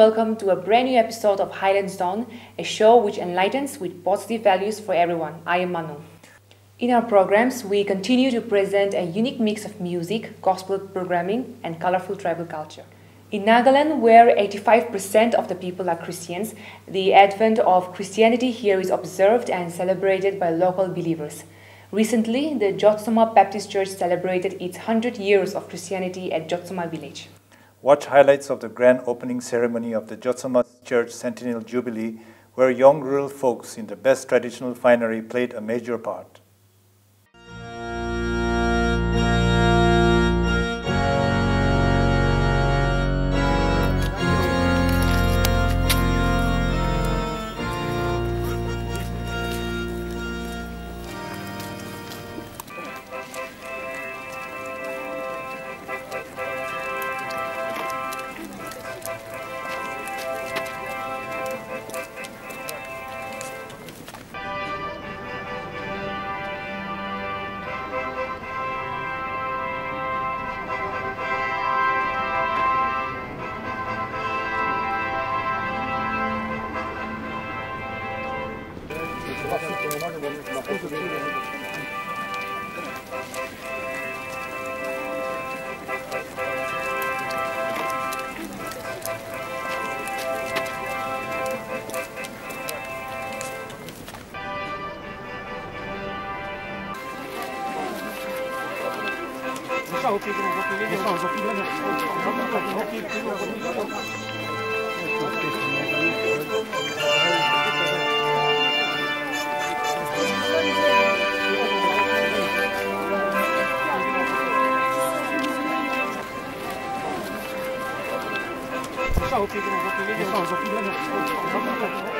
welcome to a brand new episode of Highlands Dawn, a show which enlightens with positive values for everyone. I am Manu. In our programs, we continue to present a unique mix of music, gospel programming, and colorful tribal culture. In Nagaland, where 85% of the people are Christians, the advent of Christianity here is observed and celebrated by local believers. Recently, the Jotsoma Baptist Church celebrated its 100 years of Christianity at Jotsoma village. Watch highlights of the grand opening ceremony of the Jotsoma Church Centennial Jubilee, where young rural folks in the best traditional finery played a major part. Esta opinión, estas opiniones Estas opiniones, estas opiniones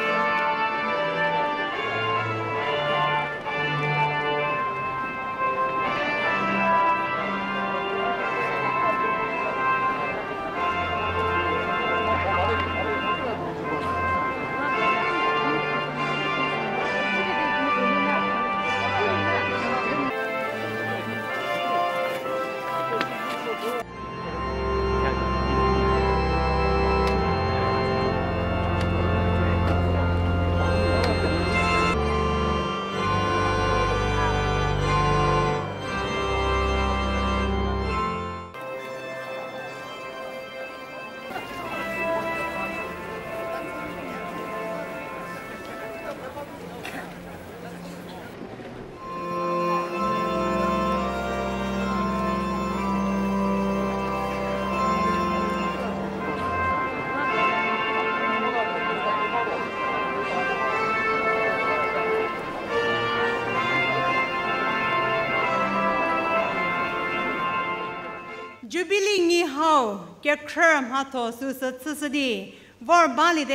jubilee 年后，克克尔马托苏苏此时的瓦尔巴里德，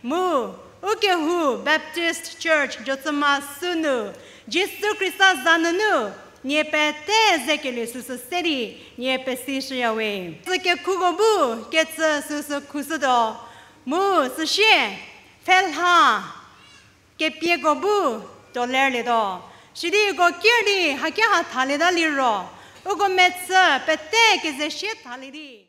穆奥克胡 Baptist Church 就这么宣布，基督，基督，咱呢都涅佩特，这个里苏苏城里涅佩斯西亚威，这个库格穆克子苏苏库斯多，穆苏谢菲尔哈，克别个穆到哪儿里多，是里一个街里还跟哈他里搭理儿哦。u gomecë, për te këzë shqit, haliri.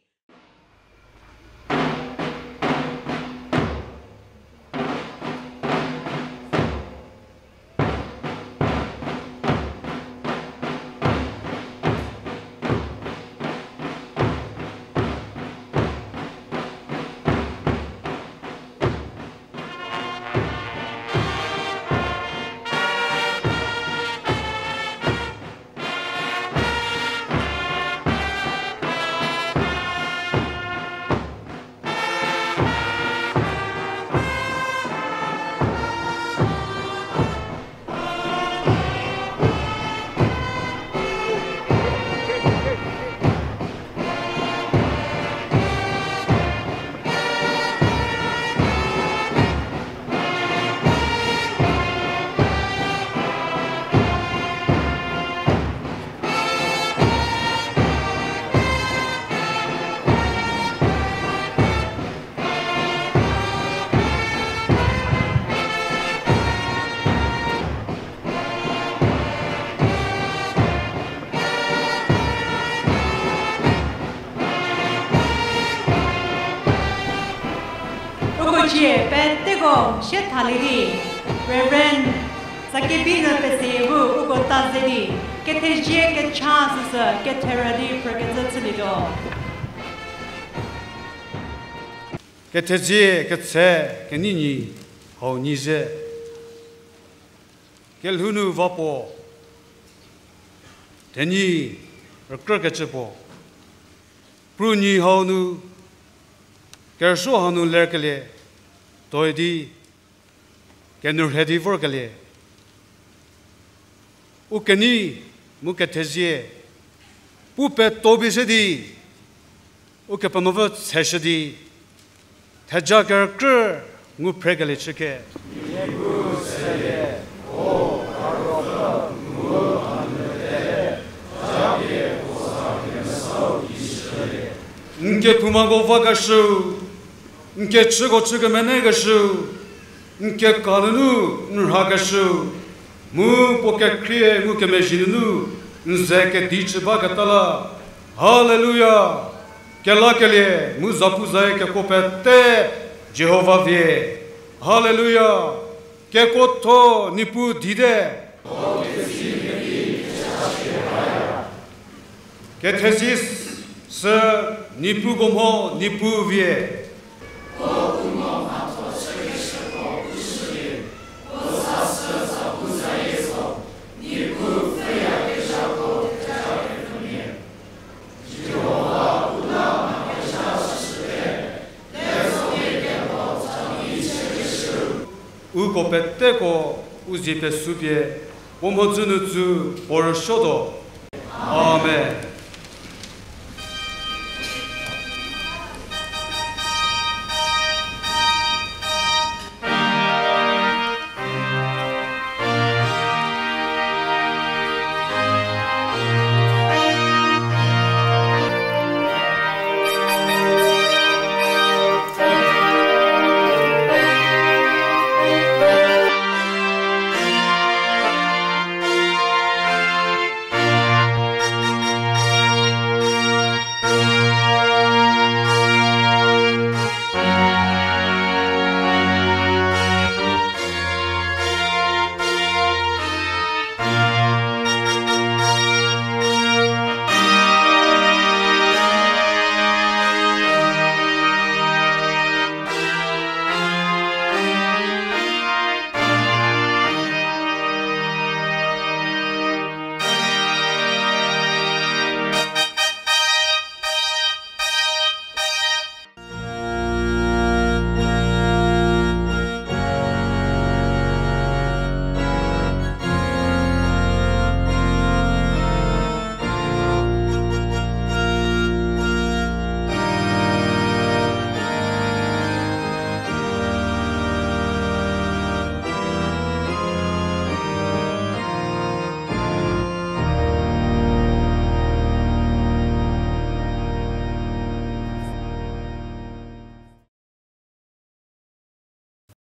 Ego She Thaliri Reverend Zakibi No Pesevu Ugo Tazeli Kete Jie Ke Chance Kete Radi Praketsa Tsilido Kete Jie Ke Tse Ke Nini Ho Nije Ke Lhunu Vapo Teni Rukra Ke Chepo Pruni Ho Nu Kershu Ho Nu Lerkele Toi di kenu ready for kale. U keni mu ke tezie. Pu pe tobi se di. U ke pa mava di. Teja ker kr ngu pregale chike. Yebu seye o karota ngu anlete. Jabe o sakye sao ishire. Nge pumago vakashu. Nke chigo chigo menegashu nke kanunu nurhagashu mu poke kriye mu ke mejinu nze ke dichi bagatala hallelujah Kela kelie, mu zapuzae ke kopete, Jehova vie. Haleluya. Ke koto nipu dide. Ke tesis se nipu gomo nipu vie. u kope teko u zjepe subje, omhodzunu zu boršodo. Amen. Amen.